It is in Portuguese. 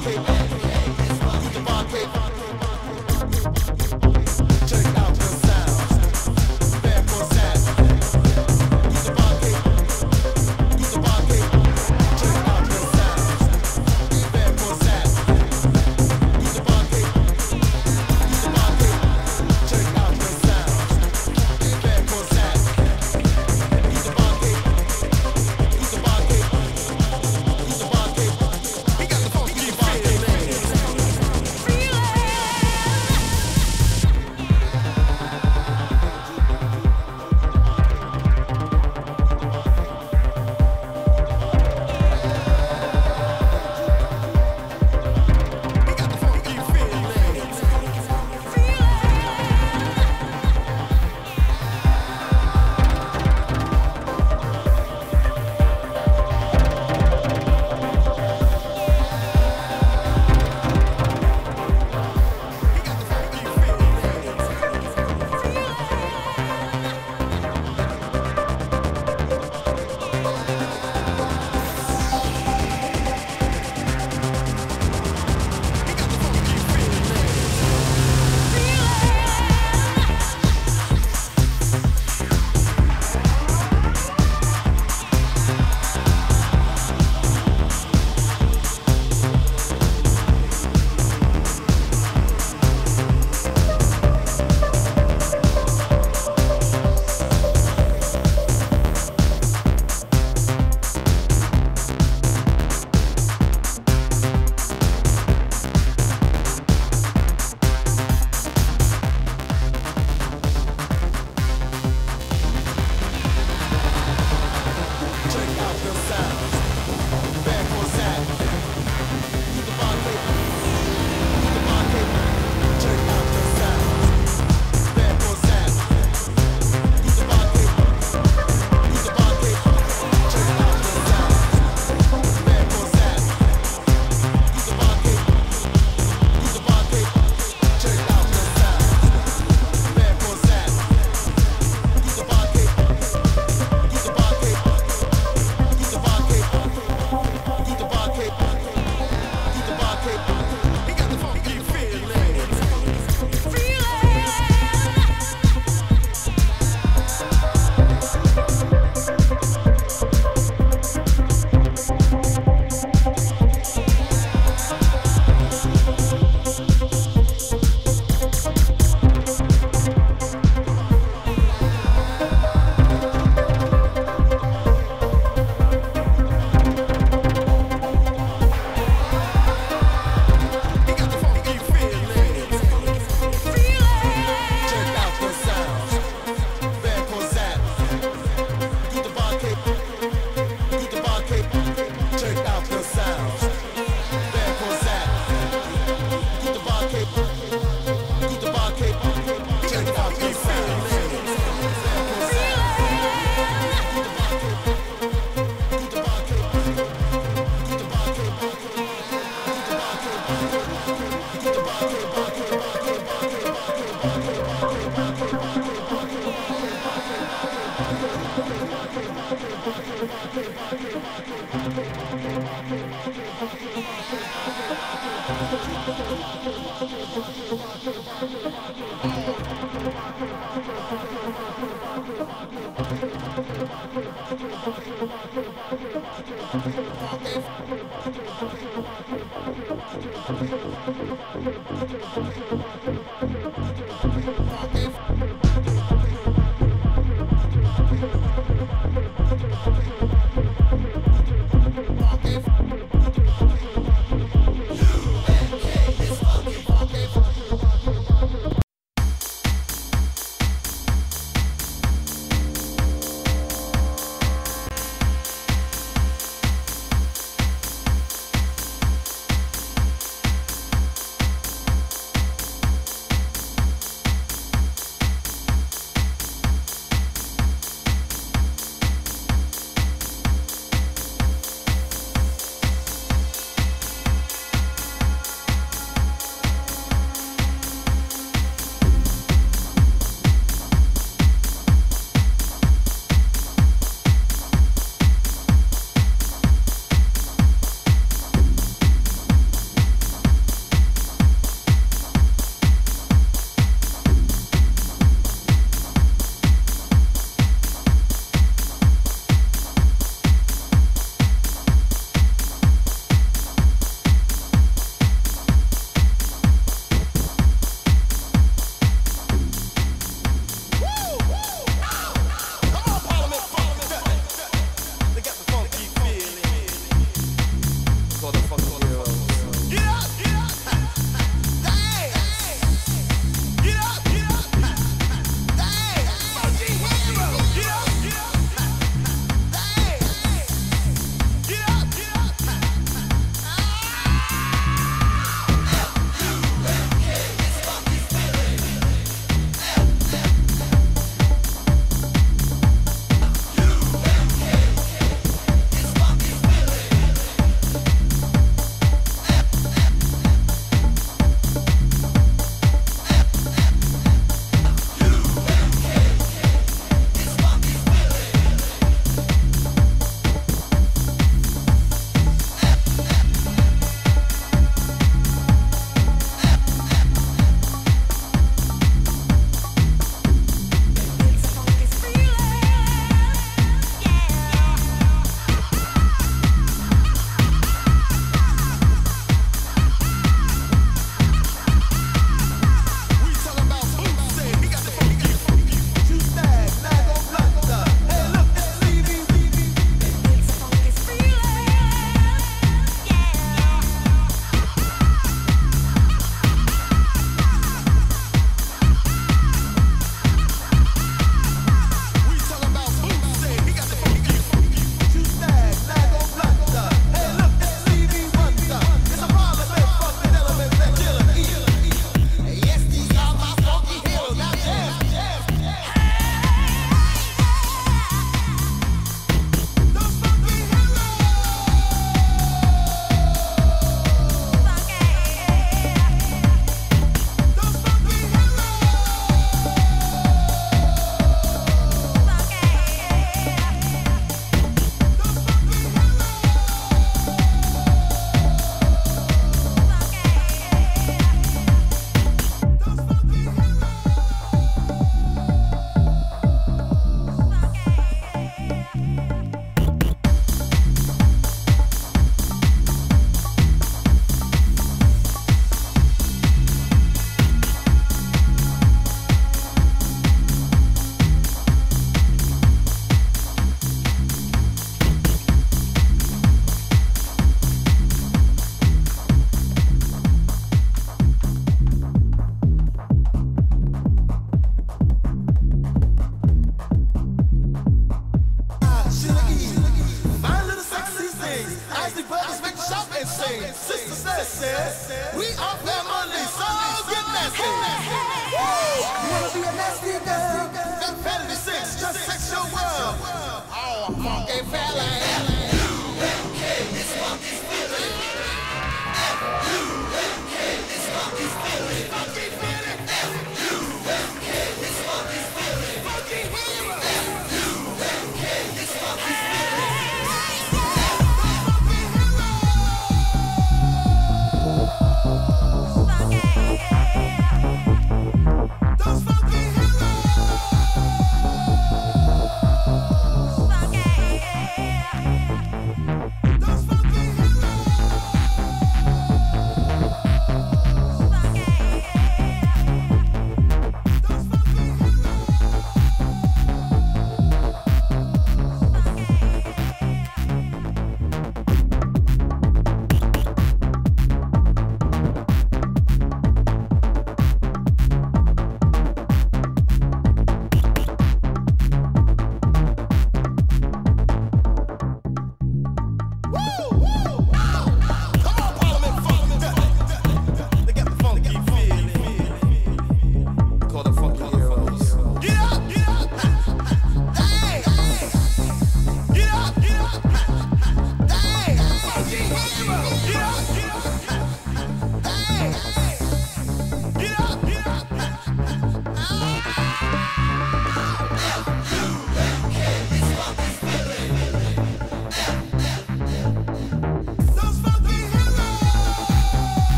Check Oh,